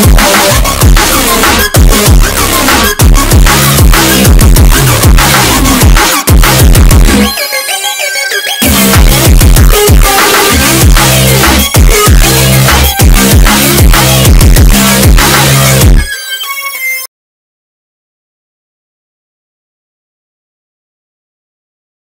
Yeah.